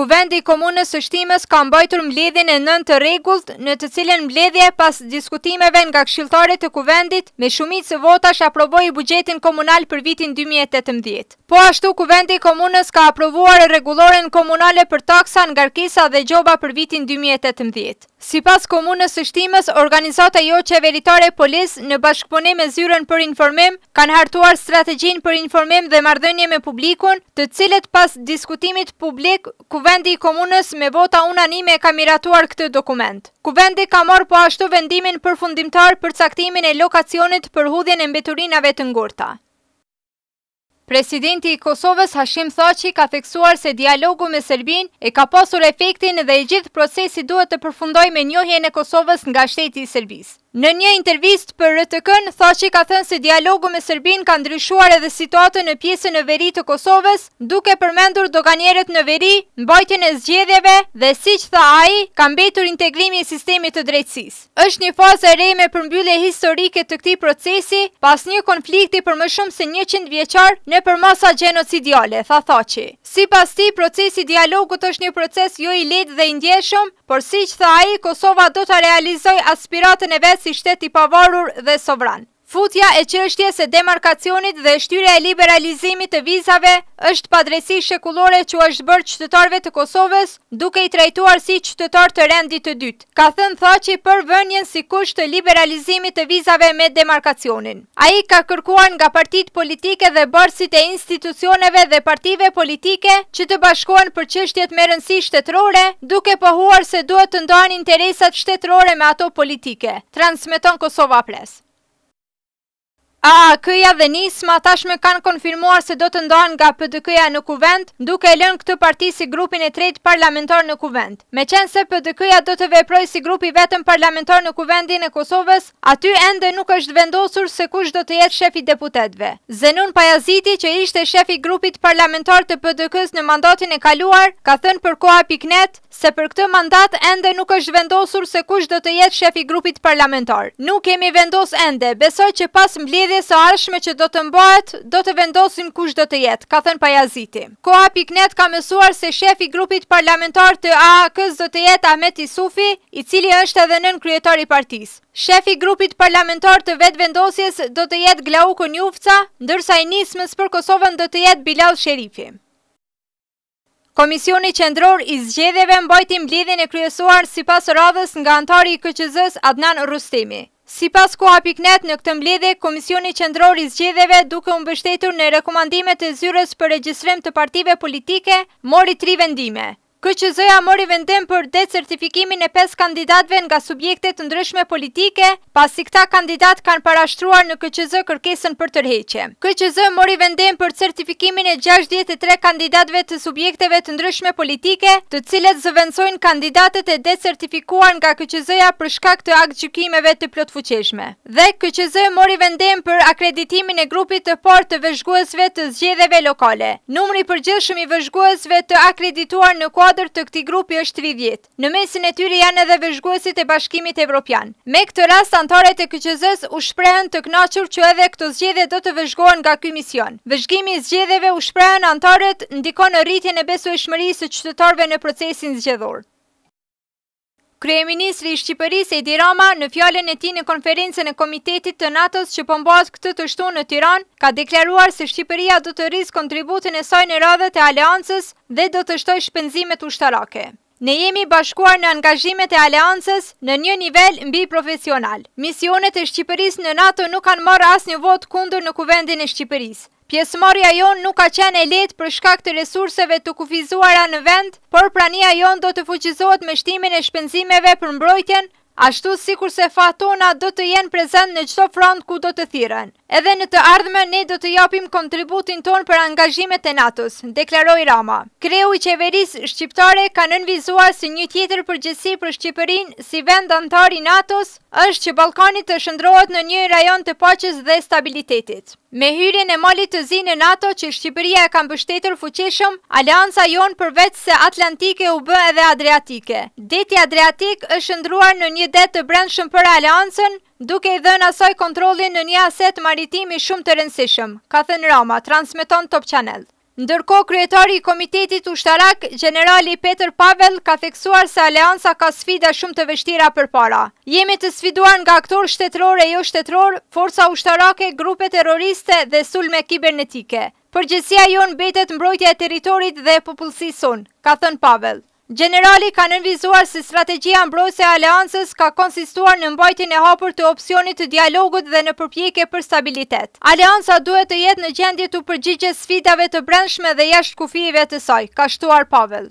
Kuvendi i Komunës së Shtimës ka mbajtur mbledhjen e nëntë të rregullt, në të cilën mbledhje pas diskutimeve nga këshilltarët e Kuvendit, me shumicë votash aprovoi buxhetin komunal për vitin 2018. Po ashtu Kuvendi i Komunës ka aprovuar Rregulloren Komunale për Taksa, Ngarkesa dhe Gjoba për vitin dy mijë e tetëmbëdhjetë. Sipas Komunës së Shtimës, organizata jo qeveritare Polis, në bashkëpunim me Zyrën për Informim, kanë hartuar strategjinë për informim dhe marrëdhënie me publikun, të cilët pas diskutimit publik, Kuvendi i Komunës me vota unanime ka miratuar këtë dokument. Kuvendi ka marrë po ashtu vendimin përfundimtar për caktimin e lokacionit për hudhjen e mbeturinave të ngurta. Presidenti i Kosovës, Hashim Thaçi ka theksuar se dialogu me Serbinë e ka pasur efektin dhe i gjithë procesi duhet të përfundojë me njohjen e Kosovës nga shteti i Serbisë. Në një intervistë për RTK-në, Thaçi ka thënë se dialogu me Serbinë ka ndryshuar edhe situatën në pjesën në veri të Kosovës, duke përmendur doganierët në veri, mbajtjen e zgjedhjeve dhe, siç tha ai, ka mbetur integrimi i sistemit të drejtësisë. Është një fazë e re me përmbyllje historike të këtij procesi, pas një konflikti për më shumë se njëqind vjeçar në përmasa gjenocidiale, tha Thaçi. Sipas tij, procesi i dialogut është një proces jo i lehtë dhe i ndjeshëm, por siç tha ai, Kosova do ta realizojë aspiratën e vet si shtet i pavarur dhe sovran. Futja e çështjes së demarkacionit dhe shtyrja e liberalizimit të vizave është padrejtësi shekullore që u është bërë qytetarëve të Kosovës duke i trajtuar si qytetarë të rendit të dytë, ka thënë Thaçi për vënien si kusht të liberalizimit të vizave me demarkacionin. Ai ka kërkuar nga partitë politike dhe bartësit e institucioneve dhe partive politike që të bashkohen për çështjet me rëndësi shtetërore, duke pohuar se duhet të ndahen interesat shtetërore me ato politike, transmeton Kosova. Press. AAK-ja dhe Nisma tashmë kanë konfirmuar se do të ndahen nga PDK-ja në Kuvend, duke e lënë këtë parti si grupin e tretë parlamentar në Kuvend. Meqenëse PDK-ja do të veprojë si grup i vetëm parlamentar në Kuvendin e Kosovës, aty ende nuk është vendosur se kush do të jetë shef i deputetëve. Zenun Pajaziti, që ishte shef i grupit parlamentar të PDK-së në mandatin e kaluar, ka thënë për Koha pikë net, se për këtë mandat ende nuk është vendosur se kush do të jetë shef i grupit parlamentar. Nuk kemi vendos ende, besoj që pas mbledhjes së ardhshme që do të mbahet, do të vendosim kush do të jetë, ka thënë Pajaziti. Koha pikë net ka mësuar se shef i grupit parlamentar të AAK-së do të jetë Ahmet Isufi, i cili është edhe nënkryetar i partisë. Shef i grupit parlamentar të Vetëvendosjes do të jetë Glauk Konjufca, ndërsa i Nismës për Kosovën do të jetë Bilall Sherifi. Komisioni Qendror i Zgjedhjeve mbajti mbledhjen e kryesuar sipas radhës nga anëtari i KQZ-së Adnan Rrustemi. Sipas Koha.net në këtë mbledhje Komisioni Qendror i Zgjedhjeve duke u mbështetur në rekomandimet e Zyrës për Regjistrim të Partive Politike mori tri vendime. KQZ-ja mori vendim për decertifikimin e pesë kandidatëve nga subjekte të ndryshme politike, pasi këta kandidatë kanë parashtruar në KQZ kërkesën për tërheqje. KQZ mori vendim për certifikimin e gjashtëdhjetë e tre kandidatëve të subjekteve të ndryshme politike, të cilët zëvendësojnë kandidatët e decertifikuar nga KQZ-ja për shkak të aktgjykimeve të plotfuqishme. Dhe, KQZ mori vendim për akreditimin e grupit të parë të vëzhguesve të zgjedhjeve lokale. Numri i përgjithshëm i vëzhguesve të akredituar në kuadër të këtij grupi është tridhjetë. Në mesin e tyre janë edhe vëzhguesit e Bashkimit Evropian. Me këtë rast, anëtarët e KQZ-së u shprehën të kënaqur që edhe këto zgjedhje do të vëzhgohen nga ky mision. Vëzhgimi i zgjedhjeve, u shprehën anëtarët, ndikon në rritjen e besueshmërisë së qytetarëve në procesin zgjedhor. Kryeministri i Shqipërisë, Edi Rama, në fjalën e tij në konferencën e Komitetit të NATO-s që po mbahet këtë të shtunë në Tiranë, ka deklaruar se Shqipëria do të rrisë kontributin e saj në radhët e Aleancës, dhe do të shtojë shpenzimet ushtarake. Ne jemi bashkuar në angazhimet e Aleancës në një nivel mbi profesional. Misionet e Shqipërisë në NATO nuk kanë marrë asnjë votë kundër në Kuvendin e Shqipërisë. Pjesëmarrja jonë nuk ka qenë e lehtë për shkak të resurseve të kufizuara në vend, por prania jonë do të fuqizohet me shtimin e shpenzimeve për mbrojtjen, Ashtu sikurse FA-të tona do të jenë prezent në çdo front ku do të thirren. Edhe në të ardhmen ne do të japim kontributin tonë për angazhimet e NATO-s, deklaroi Rama. Kreu i qeverisë shqiptare ka nënvizuar se një tjetër përgjegjësi për Shqipërinë si vend anëtar i NATO-s është që Ballkani të shndërrohet në një rajon të paqes dhe stabilitetit. Me hyrjen e Malit të Zi në NATO që Shqipëria e ka mbështetur fuqishëm, aleanca jonë përveç se atlantike u bë edhe adriatike. Deti Adriatik është shndërruar në një det të brendshëm për aleancën, duke i dhënë asaj kontrollin në një aset maritim shumë të rëndësishëm, ka thënë Rama, transmeton Top Channel. Ndërkohë kryetari i Komitetit Ushtarak, gjenerali Peter Pavel ka theksuar se Aleanca ka sfida shumë të vështira përpara. Jemi të sfiduar nga aktorë shtetërorë e joshtetërorë, forca ushtarake, grupe terroriste dhe sulme kibernetike. Përgjegjësia jonë mbetet mbrojtja e territorit dhe e popullsisë sonë, ka thënë Pavel. Gjenerali ka nënvizuar se strategjia mbrojtëse e Aleancës ka konsistuar në mbajtjen e hapur të opsionit të dialogut dhe në përpjekje për stabilitet. Aleanca duhet të jetë në gjendje t'u përgjigjet sfidave të brendshme dhe jashtë kufijve të saj, ka shtuar Pavel.